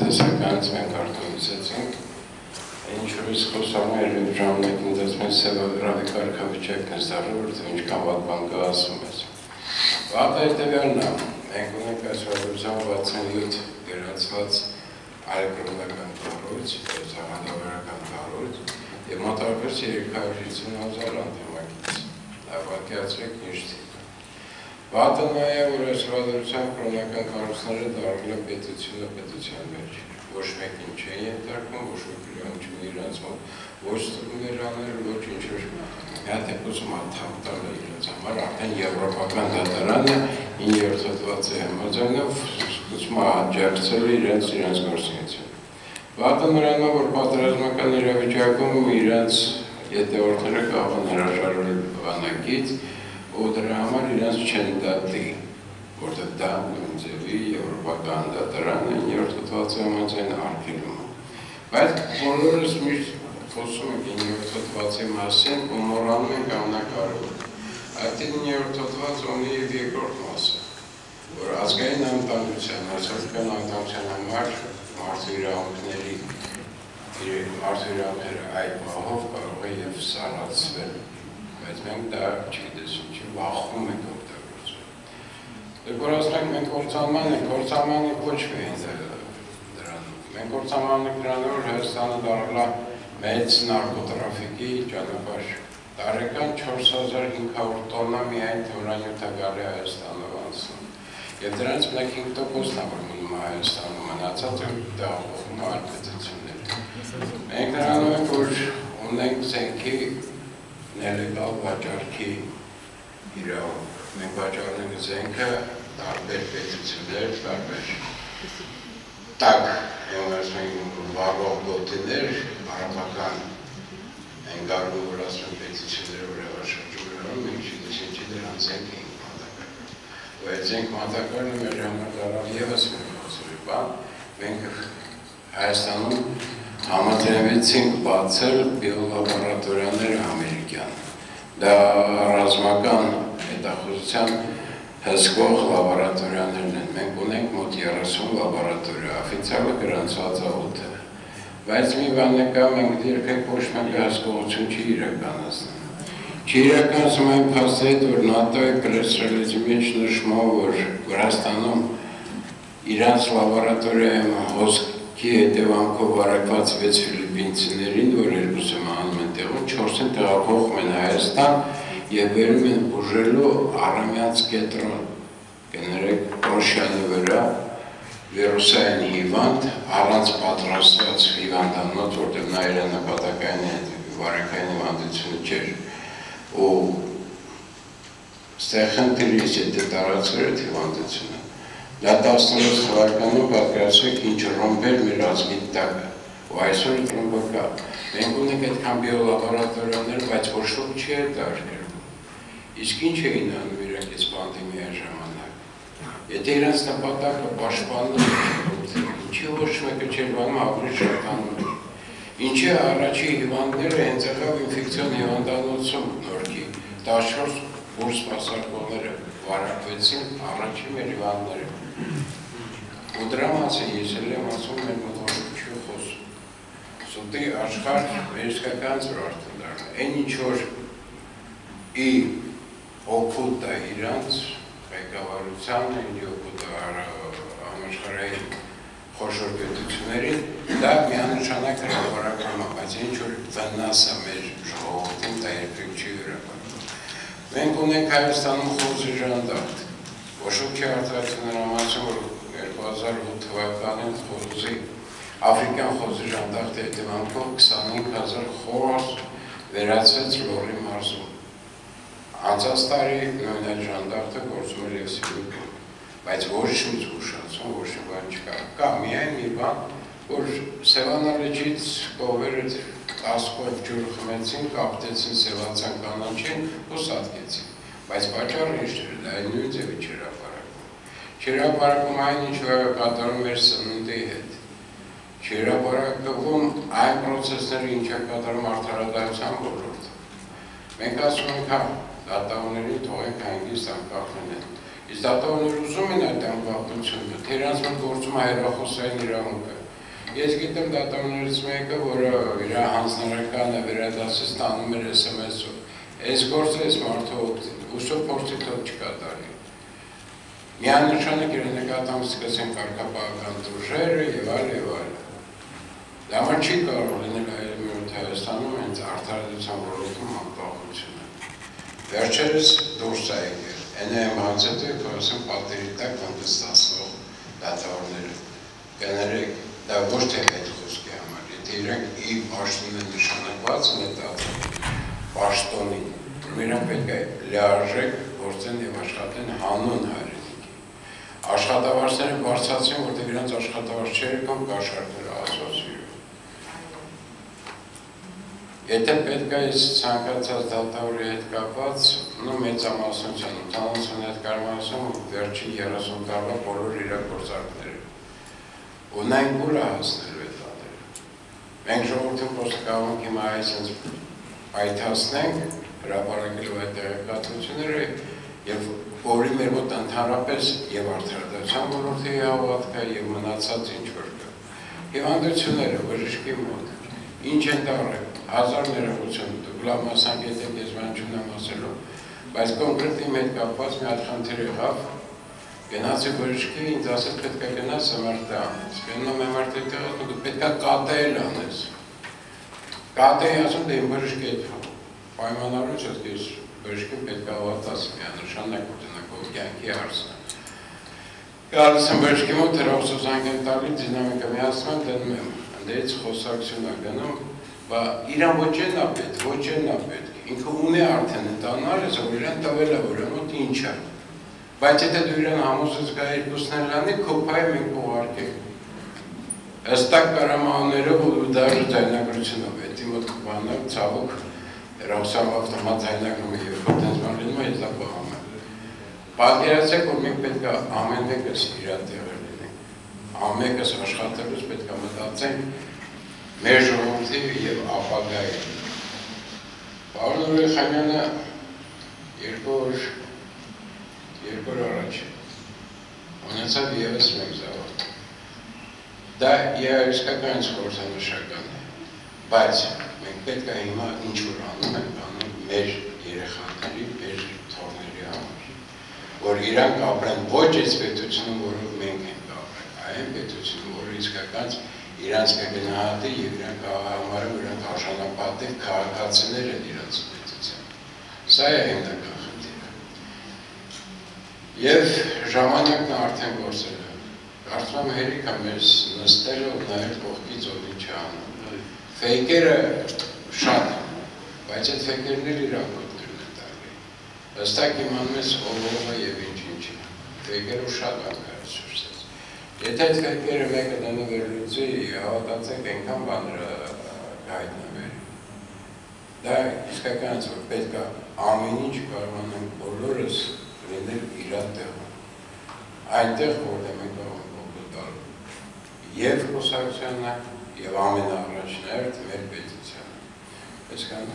տնտեսականից մենք արտոնիսեցինք, ինչպես խոսանում էր մի ժամանակ ինձ մեզ սևագրավի կարգավիճակն է զարը, որտեղ ինչքան վատ բան կա ասում ես։ Վատը հետևյալն է, մենք ունենք այս հաջորության 67 գերացված այլկրոնական կառույց, ծաղանդավարական կառույց, եւ մոտավորապես 350 հազար անդամակից։ Հավաքացրեք ինչ Վատը նա է, որ այս հրադարության կրոնական կառույցները դարձել են պետությունը պետության մեջ։ Ոչ մեկին չէ ենթարկվում, ոչ ոք իրան չունի իրենց մոտ, ոչ ստուգներ անել, ոչ ինչ-որ հատ է ուզում աթափ տալ իրենց համար, արդեն եվրոպական դատարանը 9-րդ հատվածի համաձայնով ուզում է աջակցել իրենց իրենց գործունեություն։ Վատը նրան է, որ պատերազմական իրավիճակում իրենց ետևորդները կարող հրաժարվել բանակից, ու դրա համար իրենց չեն դատի, որտեղ դա ձևի եվրոպական դատարանը 9-րդ հատվածի համաձայն արգելում է։ Բայց բոլորս միշտ խոսում ենք 9-րդ հատվածի մասին ու մոռանում ենք ամենակարևորը։ Այդ 9-րդ հատվածը ունի եւ երկրորդ մասը, որ ազգային անվտանգության, հասարակական անվտանգության համար մարդու իրավունքների մարդու իրավունքները այդ բանով կարող է եւ սառացվել բայց մենք դա չգիտեսում, չի վախում ենք օգտագործում։ Դե կորացնենք մենք կործանման ենք, կործանմանը կոչվի են դրանում։ Մենք կործանման ենք դրանով, Հայաստանը դարալա մեծ նարկոտրաֆիկի ճանապարհ։ Տարեկան 4500 տոննա միայն թմրանյութակալի Հայաստանով անցնում։ Եվ դրանց մենակ 5%-ն է որ մնում է Հայաստանում, մնացածը դա ուղղում է արկածությունները։ Մենք դրանով ենք, որ ունենք զենքի նելեգալ վաճարքի իրավունք։ Մենք վաճառենք զենքը տարբեր պետություններ, տարբեր տակ, եվ ասենք վարող գոտիներ, բարապական ենգարու որ ասում պետություններ որևա շրջուրանում, մենք չիտեսինչի դրանց ենք ենք մատակարը։ Ու այդ զենք մատակարը մեր համար դարավ եվս մեր խոսրի բան, մենք Հայաստանում համաձայնվեցինք բացել բիոլաբորատորիաներ ամերիկյան։ Դա ռազմական հետախուզության հսկող լաբորատորիաներն են։ Մենք ունենք մոտ 30 լաբորատորիա, օֆիցիալը գրանցված է 8-ը։ Բայց մի բան է կա, մենք երբեք ոչ մեկը հսկողություն չի իրականացնում։ Չի իրականացում այն փաստը, որ ՆԱՏՕ-ի պրեսրելիզի մեջ նշվում որ Վրաստանում իրանց լաբորատորիայում հոսք քի հետևանքով վարակված 6 ֆիլիպինցիներին, որ երկուսը մահանում են տեղում, 4-ին տեղափոխում են Հայաստան եւ վերում են բուժելու Արամյանց կենտրոն կներեք Պրոշյանի վրա վիրուսային հիվանդ առանց պատրաստված հիվանդանոց, որտեղ նա իր նպատակային վարակային հիվանդությունը չէր ու ստեղ խնդիրից է տարածվել հիվանդությունը 16 թվականում պատկերացրեք ինչ ռոմբեր մեր ազգի տակը, ու այսօր ռոմբը կա։ Մենք ունենք այդքան բիոլաբորատորիաներ, բայց ոչ ոք չի հետարկերում։ Իսկ ինչ էին անում իրանք այս պանդեմիայի ժամանակ։ Եթե իրանց նպատակը պաշտպանն ինչի ոչ մեկը չէր բանում ավելի շատանում էր։ Ինչի առաջի հիվանդները հենց եղավ ինֆեկցիոն հիվանդանոցում նորքի 14 որ սպասարկողները վարակվեցին առաջի մեր հիվանդները ու դրա մասին ես էլ եմ ասում մեր չի խոսում։ Սուտի աշխարհ վերսկական ծրարդն դառնա։ Այն ինչ որ ի օգուտ է իրանց ղեկավարության, ինձ օգուտ է համաշխարհային խոշոր պետություններին, դա միանշանակ հրավարական է, բայց ինչ որ վնաս է մեր ժողովրդին, դա երբեք չի հրավարում։ Մենք ունենք Հայաստանում խոզի ժանդարտ, չի արտադրություն հրամայություն, որ 2008 թվականին խոզի Աֆրիկյան խոզի ժանդախտի հետևանքով 25000 խոզ վերացվեց Լորի մարզում։ Անցած տարի նույն այդ ժանդախտը գործում էր եւ Սիրուկում, բայց ոչ մի զգուշացում, ոչ մի բան չկա։ Կա միայն մի բան, որ Սևանալեջից կովերը ասկով ջուր խմեցին, կապտեցին Սևանցան կանանչին ու սատկեցին։ Բայց պատճառը ինչ էր, դա նույն ձևի չէր չերապարակում այն ինչ կատարում մեր սննդի հետ։ Չերապարակվում այն պրոցեսները ինչ է կատարում արդարադարձության ոլորտը։ Մենք ասում ենք, հա, դատավորների թողենք հանգիստ անկախ լինեն։ Իսկ դատավորները ուզում են այդ անկախությունը, թե իրանց մոտ գործում է հերախոսային իրավունքը։ Ես գիտեմ դատավորներից մեկը, որը իր հանձնարարականը վերադասից տանում էր SMS-ով։ Այս գործը այս մարդը ուսով փորձի թող չկատարի։ Միանշանակ իր նկատմամբ սկսեն կարգապահական դժերը եւ այլ եւ այլ։ Դա մը չի կարող լինել այլ Հայաստանում հենց արդարացության ոլորտում ապահովությունը։ Վերջերս դուրս է եկել NM հանձնետը փոխսեն պատերի տակ հանդիսացնող դատավորները։ Կներեք, դա ոչ թե այդ խոսքի համար, եթե իրենք ի պաշտոնը նշանակված են այդ պաշտոնին, իրենք պետք է լիարժեք գործեն եւ աշխատեն հանուն հայր աշխատավարձները բարձրացին, որտեղ իրենց աշխատավարձ չէր կամ կաշառքները ասոցիում։ Եթե պետք է ես ցանկացած դատավորի հետ կապված, նո մեծամասնության, 80 հետ կարող ասեմ, վերջին 30 տարվա բոլոր իրագործարկները։ Ունենք ուր հասնել այդ դատերը։ Մենք ժողովրդին պրոստը կարող ենք հիմա այսպես պայթացնենք, հրապարակելու այդ տեղեկատվությունները եւ որի մեր մոտ ընդհանրապես եւ արդարադատության ոլորտի հավատքը եւ մնացած ինչ որ կա։ Եվ անդրությունները բժշկի մոտ ինչ են տարել, հազար ներողություն, դուք լավ մասնագետ եք, ես բան չունեմ ասելու, բայց կոնկրետ իմ հետ կապված մի հատ խնդիր եղավ, գնացի բժշկի, ինձ ասեց պետք է գնաս MRT անես։ Գնում MRT տեղը, դու պետք է կատել անես։ Կատեի ասում, դե իմ բժշկի հետ պայմանավորը չես ես բժշկին պետք է ավարտած միանշանակ ուտնակով կյանքի հարցը։ Գալիս եմ բժշկի մոտ հրավսոզանք եմ տալի, դինամիկը միացնում դնում եմ, ընդերից խոսակցություն է գնում, բա իրան ոչ են ապետ, ոչ են ապետ, ինքը ունի արդեն ընտանալ ես, որ իրան տվել է, որ մոտ ինչ է։ Բայց եթե դու իրան համոզես գա երկուսն են լանի, կոպայ մենք կողարկենք։ Հստակ կարամահներով ու դաժ ձայնագրությունով, էդի մոտ բանով ցավոք հրավսամ ավտոմատ հայնակում է և խոտենց բան լինում է, պահում եմ։ Պատկերացեք, որ մենք պետք է ամեն մեկս իրան տեղեր լինենք։ Ամենքս աշխատելուց պետք է մտածենք մեր ժողովրդի եւ ապագայի։ Պարոն Ուրեխանյանը երկու օր երկու օր առաջ ունեցավ եւս մեկ զավակ։ Դա իսկական խորհրդանշական է, բայց մենք պետք է հիմա ինչ որ անում ենք, անում մեր երեխաների, մեր թորների համար, որ իրանք ապրեն ոչ այս պետությունում, որով մենք ենք ապրել, այն պետությունում, որը իսկական իրանց կգնահատի եւ իրանք համարում իրանք արժանապատիվ քաղաքացիներ են իրանց պետության։ Սա է հիմնական խնդիրը։ Եվ ժամանակն արդեն գործել է։ Կարծում եմ հերիք է մեզ նստել ու նայել կողքից ով ինչ ֆեյքերը շատ բայց այդ ֆեյքերներ իրան կողքներն են տարվի։ Հստակ իմանում ես ով ով է և ինչ ինչ է։ շատ Եթե այդ ֆեյքերը մեկը դնը վերլուծի, հավատացեք ենքան բաները հայտնվեր։ Դա իսկականց, որ պետք է ամեն ինչ կարողանանք բոլորս լինել իրար տեղում։ Այնտեղ, որտեղ մենք կարող ենք օգուտ տալ եւ խոսակցությանը եւ ամենաառաջներդ մեր պետությանը։ Այսքան